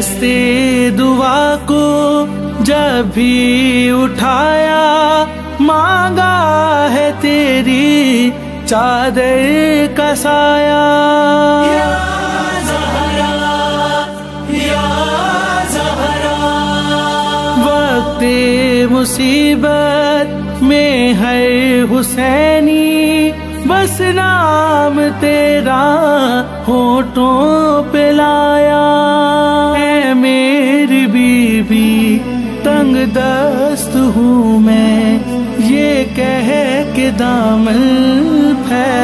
दस्ते दुआ को जब भी उठाया मांगा है तेरी चादर का साया। वक्त मुसीबत में है हुसैनी बस नाम तेरा होठों पे लाया दस्त हूँ मैं। ये कह के दामन फैला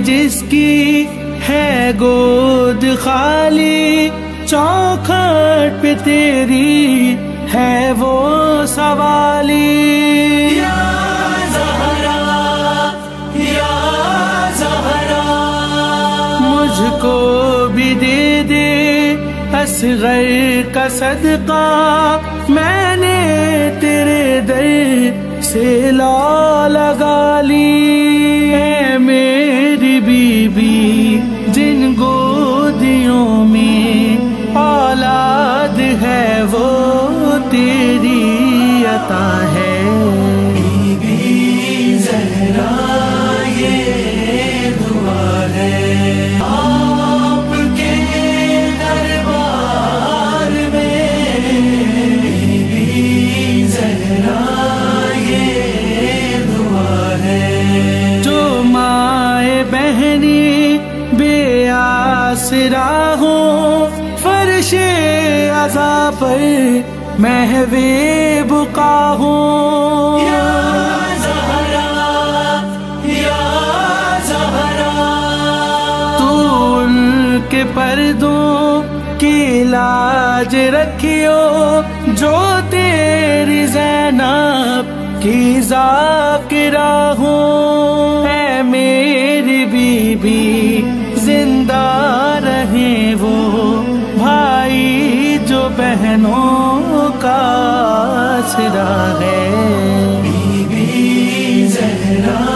जिसकी है गोद खाली चौखट पे तेरी है वो सवाली। या ज़हरा, या ज़हरा, मुझको भी दे दे असगर का सदका मैंने तेरे दर से ला लगा ली। बेआसरा हो फर्शे अजा पर महवे बुका हो। तू उनके पर्दों की लाज रखियो जो तेरी जैनब की जाकिरा हो। है मेरी बीबी। बहनों का सिरा है। बीबी जहरा।